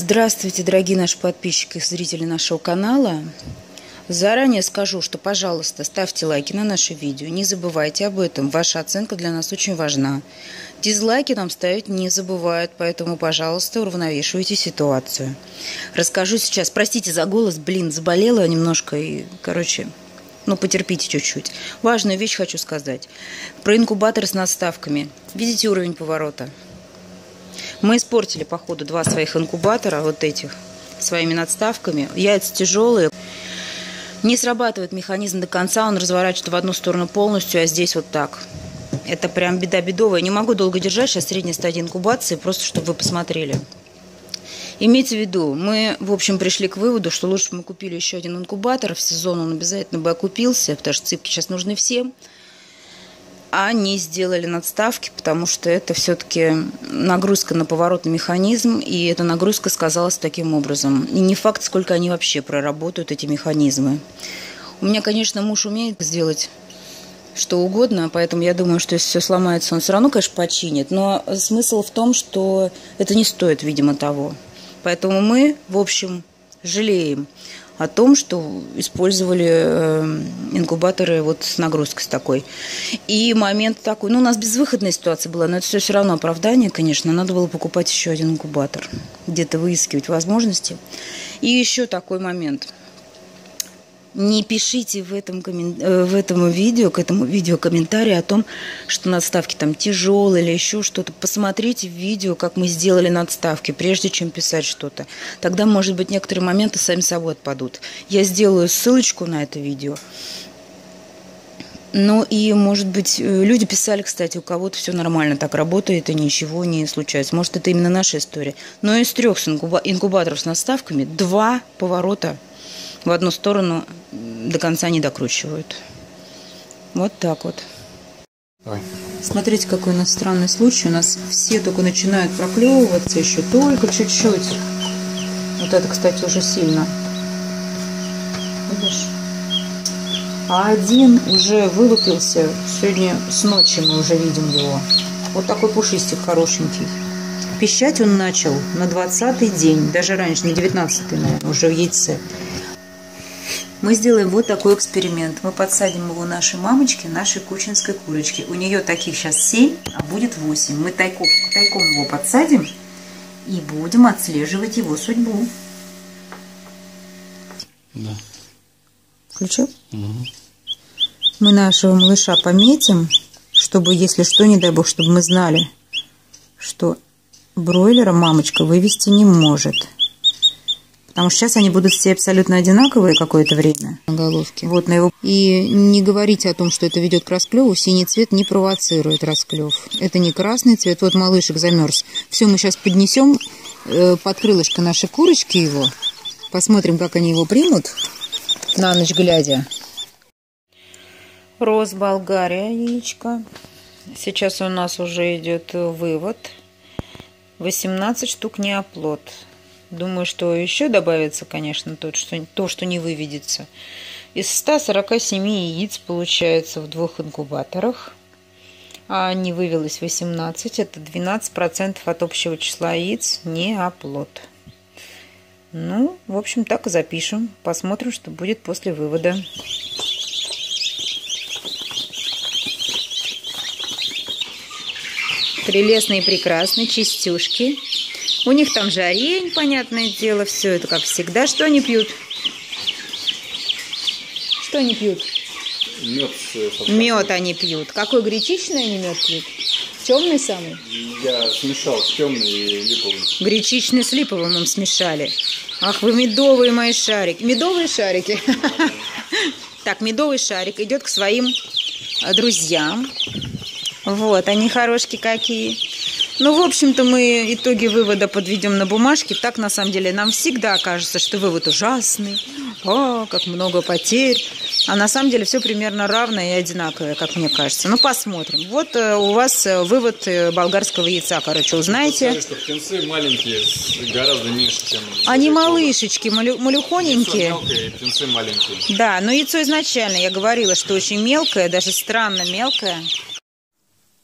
Здравствуйте, дорогие наши подписчики и зрители нашего канала. Заранее скажу, что, пожалуйста, ставьте лайки на наше видео. Не забывайте об этом. Ваша оценка для нас очень важна. Дизлайки нам ставить не забывают, поэтому, пожалуйста, уравновешивайте ситуацию. Расскажу сейчас. Простите за голос, блин, заболела немножко и, короче, ну, потерпите чуть-чуть. Важную вещь хочу сказать. Про инкубаторы с надставками. Видите уровень поворота? Мы испортили, походу, два своих инкубатора, вот этих, своими надставками. Яйца тяжелые. Не срабатывает механизм до конца, он разворачивается в одну сторону полностью, а здесь вот так. Это прям беда бедовая. Не могу долго держать, сейчас средняя стадия инкубации, просто чтобы вы посмотрели. Имейте в виду, мы, в общем, пришли к выводу, что лучше бы мы купили еще один инкубатор, в сезон он обязательно бы окупился, потому что цыпки сейчас нужны всем а не сделали надставки, потому что это все-таки нагрузка на поворотный механизм, и эта нагрузка сказалась таким образом. И не факт, сколько они вообще проработают, эти механизмы. У меня, конечно, муж умеет сделать что угодно, поэтому я думаю, что если все сломается, он все равно, конечно, починит. Но смысл в том, что это не стоит, видимо, того. Поэтому мы, в общем, жалеем о том, что использовали э, инкубаторы вот с нагрузкой с такой. И момент такой, ну, у нас безвыходная ситуация была, но это все все равно оправдание, конечно, надо было покупать еще один инкубатор, где-то выискивать возможности. И еще такой момент – не пишите в этом, э, в этом видео, к этому видео комментарии о том, что надставки там тяжелые или еще что-то. Посмотрите видео, как мы сделали надставки, прежде чем писать что-то. Тогда, может быть, некоторые моменты сами собой отпадут. Я сделаю ссылочку на это видео. Ну и, может быть, э, люди писали, кстати, у кого-то все нормально так работает и ничего не случается. Может, это именно наша история. Но из трех инкубаторов с наставками два поворота в одну сторону до конца не докручивают. Вот так вот. Давай. Смотрите, какой у нас странный случай. У нас все только начинают проклевываться еще только чуть-чуть. Вот это, кстати, уже сильно. Видишь? А один уже вылупился. Сегодня с ночи мы уже видим его. Вот такой пушистик хорошенький. Пищать он начал на 20-й день, даже раньше, не 19-й, наверное, уже в яйце мы сделаем вот такой эксперимент. Мы подсадим его нашей мамочке, нашей кучинской курочке. У нее таких сейчас 7, а будет 8. Мы тайком, тайком его подсадим и будем отслеживать его судьбу. Да. Включил? Угу. Мы нашего малыша пометим, чтобы, если что, не дай бог, чтобы мы знали, что бройлера мамочка вывести не может. Потому что сейчас они будут все абсолютно одинаковые какое-то время на головке. Вот на его... И не говорите о том, что это ведет к расклеву. Синий цвет не провоцирует расклев. Это не красный цвет. Вот малышек замерз. Все, мы сейчас поднесем э, под крылышко нашей курочки его. Посмотрим, как они его примут на ночь глядя. Рос Болгария яичко. Сейчас у нас уже идет вывод. 18 штук не оплод. Думаю, что еще добавится, конечно, то, что, то, что не выведется. Из 147 яиц получается в двух инкубаторах, а не вывелось 18, это 12% от общего числа яиц, не оплод. Ну, в общем, так и запишем. Посмотрим, что будет после вывода. Прелестные и прекрасные чистюшки. У них там же орень, понятное дело, все это как всегда. Что они пьют? Что они пьют? Мед. Мед они пьют. Какой гречичный они мед пьют? Темный самый? Я смешал темный и липовый. Гречичный с липовым им смешали. Ах, вы медовые мои шарики. Медовые шарики. Так, медовый шарик идет к своим э, друзьям. Вот, они хорошки какие. Ну, в общем-то, мы итоги вывода подведем на бумажке. Так, на самом деле, нам всегда кажется, что вывод ужасный. О, как много потерь. А на самом деле все примерно равное и одинаковое, как мне кажется. Ну, посмотрим. Вот э, у вас э, вывод э, болгарского яйца, короче, узнаете. Сказали, что птенцы маленькие, гораздо меньше, чем... Они малышечки, малю, малюхоненькие. Яйцо мелкое, птенцы маленькие. Да, но яйцо изначально, я говорила, что очень мелкое, даже странно мелкое.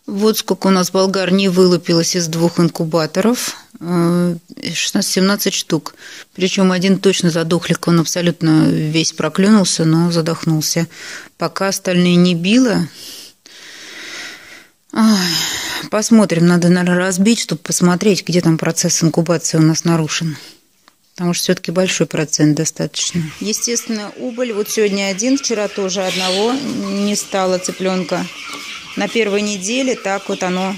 Вот сколько у нас болгар не вылупилось из двух инкубаторов. 16-17 штук. Причем один точно задохлик, он абсолютно весь проклюнулся, но задохнулся. Пока остальные не било. Посмотрим, надо, наверное, разбить, чтобы посмотреть, где там процесс инкубации у нас нарушен. Потому что все-таки большой процент достаточно. Естественно, убыль. Вот сегодня один, вчера тоже одного не стало цыпленка. На первой неделе так вот оно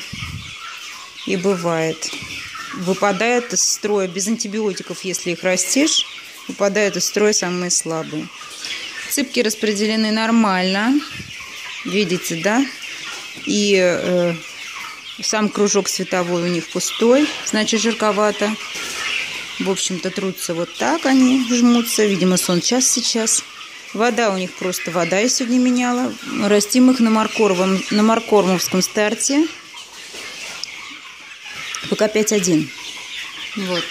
и бывает выпадают из строя без антибиотиков, если их растишь, выпадают из строя самые слабые. Цыпки распределены нормально, видите, да? И э, сам кружок световой у них пустой, значит жирковато. В общем-то трутся вот так они жмутся, видимо сон час сейчас. Вода у них просто вода я сегодня меняла. Растим их на, маркоровом, на маркормовском старте. Пока 5-1. Вот.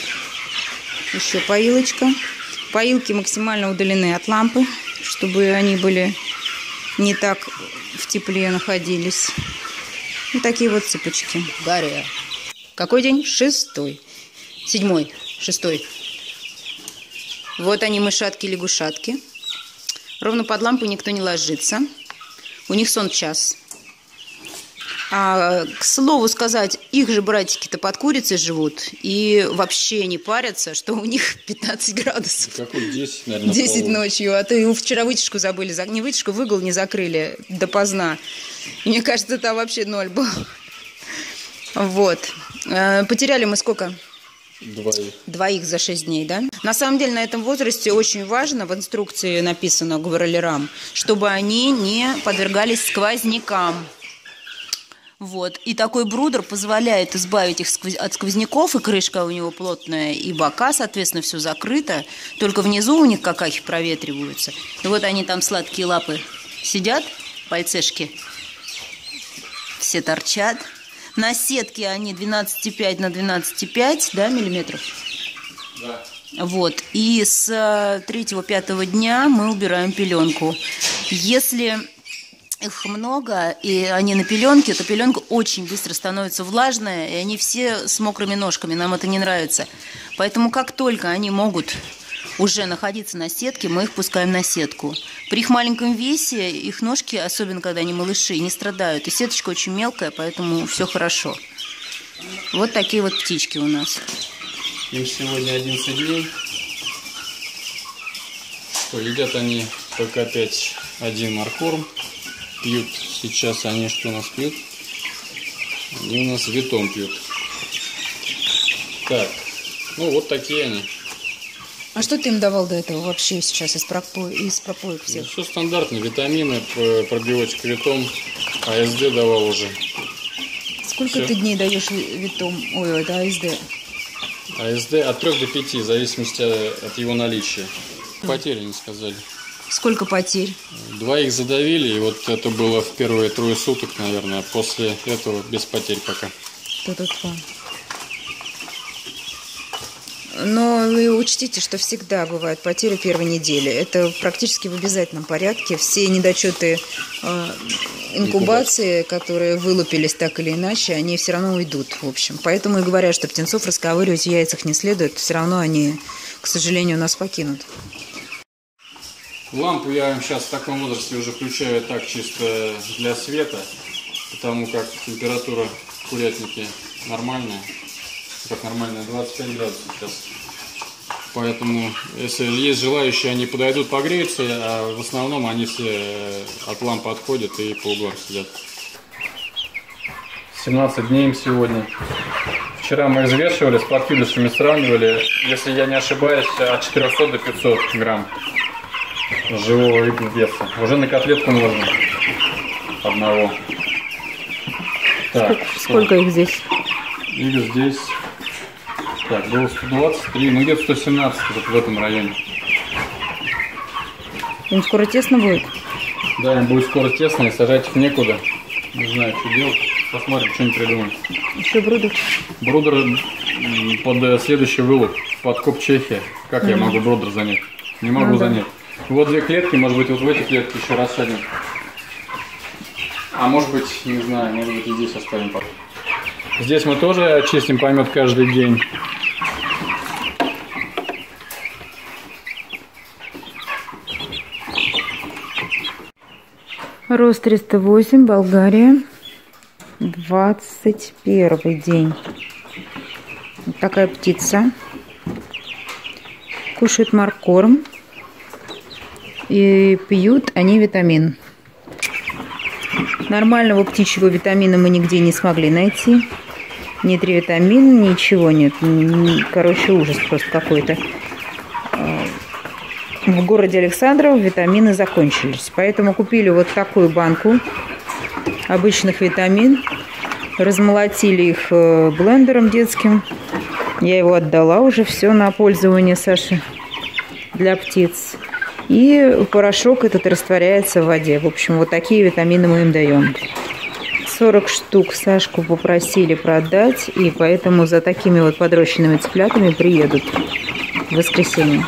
Еще поилочка. Поилки максимально удалены от лампы, чтобы они были не так в тепле находились. Вот такие вот цыпочки. Гарри. Какой день? Шестой. Седьмой. Шестой. Вот они, мышатки-лягушатки. Ровно под лампой никто не ложится. У них сон час. А, к слову сказать, их же братики-то под курицей живут и вообще не парятся, что у них 15 градусов. Какой 10, наверное, 10 полу. ночью, а то вчера вытяжку забыли, не вытяжку, выгол не закрыли допоздна. И мне кажется, там вообще ноль был. Вот. А, потеряли мы сколько? Двоих. Двоих за шесть дней, да? На самом деле на этом возрасте очень важно, в инструкции написано губерлерам, чтобы они не подвергались сквознякам. Вот. И такой брудер позволяет избавить их от сквозняков, и крышка у него плотная, и бока, соответственно, все закрыто. Только внизу у них какахи проветриваются. И вот они там сладкие лапы сидят, пальцешки, все торчат. На сетке они 12,5 на 12,5 да, миллиметров. Да. Вот. И с третьего-пятого дня мы убираем пеленку. Если их много, и они на пеленке, то пеленка очень быстро становится влажная, и они все с мокрыми ножками. Нам это не нравится. Поэтому как только они могут уже находиться на сетке, мы их пускаем на сетку. При их маленьком весе их ножки, особенно когда они малыши, не страдают. И сеточка очень мелкая, поэтому все хорошо. Вот такие вот птички у нас. Им сегодня 11 дней. Что, едят они только опять один маркорм пьют. Сейчас они что у нас пьют? Они у нас витон пьют. Так, ну вот такие они. А что ты им давал до этого вообще сейчас из, пропо... из пропоек всех? Ну, все стандартно. Витамины, пробивочка витом, АСД давал уже. Сколько все. ты дней даешь витом? Ой, это АСД. АСД от 3 до 5, в зависимости от его наличия. Потери не сказали. Сколько потерь? Двоих задавили, и вот это было в первые трое суток, наверное. После этого без потерь пока. Та-та-та. Но вы учтите, что всегда бывают потери первой недели. Это практически в обязательном порядке. Все недочеты э, инкубации, которые вылупились так или иначе, они все равно уйдут, в общем. Поэтому и говорят, что птенцов расковыривать в яйцах не следует. Все равно они, к сожалению, нас покинут. Лампу я сейчас в таком возрасте уже включаю так чисто для света, потому как температура в курятнике нормальная, как нормальная, 25 градусов сейчас. Поэтому, если есть желающие, они подойдут, погреются, а в основном они все от лампы отходят и по углам сидят. 17 дней им сегодня. Вчера мы взвешивали, с подкидышами сравнивали, если я не ошибаюсь, от 400 до 500 грамм живого веса. Уже на котлетку нужно одного. Так, сколько, сколько их здесь? Их здесь, так, было 123, ну где-то 117 вот в этом районе. Им скоро тесно будет? Да, им будет скоро тесно, и сажать их некуда. Не знаю, что делать. Посмотрим, что-нибудь придумаем. Еще брудер? Брудер под э, следующий вылуп, под Кобб Чехия. Как mm-hmm. я могу брудер занять? Не могу ну, занять. Вот две клетки, может быть, вот в эти клетки еще рассадим. А может быть, не знаю, может быть, и здесь оставим пока. Здесь мы тоже чистим помет каждый день. Рост 308, Болгария. 21 день. Вот такая птица. Кушают маркорм. И пьют они витамин. Нормального птичьего витамина мы нигде не смогли найти. Ни тривитамин, ничего нет. Короче, ужас просто какой-то. А, в городе Александров витамины закончились. Поэтому купили вот такую банку обычных витамин. Размолотили их э, блендером детским. Я его отдала уже все на пользование Саше для птиц. И порошок этот растворяется в воде. В общем, вот такие витамины мы им даем. 40 штук Сашку попросили продать, и поэтому за такими вот подрощенными цыплятами приедут в воскресенье.